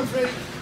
Murphy.